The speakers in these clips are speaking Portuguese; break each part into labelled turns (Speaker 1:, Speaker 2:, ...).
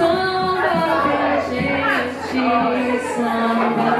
Speaker 1: somebody, she's somebody.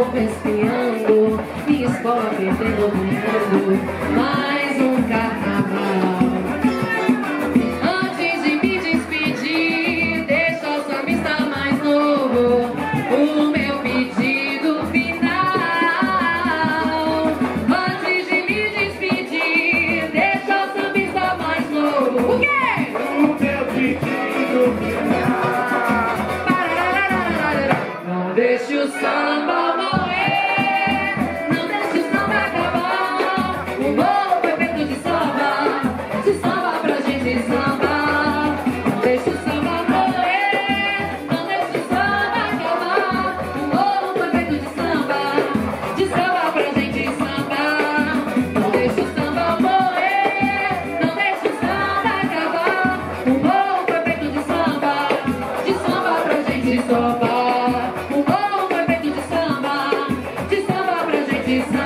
Speaker 1: vou respirando Minha escola perdendo o mundo Mais um carnaval. Antes de me despedir Deixa o sambista mais novo O meu pedido final. Antes de me despedir Deixa o sambista mais novo. O quê? O meu pedido final. Deixa o samba this